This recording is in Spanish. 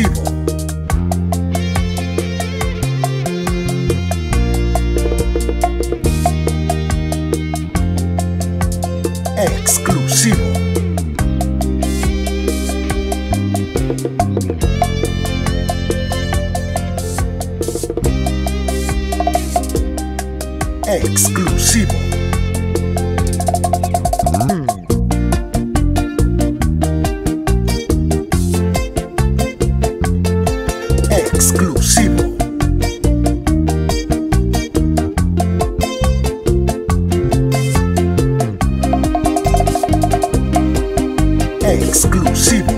Exclusivo. Exclusivo. Exclusivo. Exclusivo.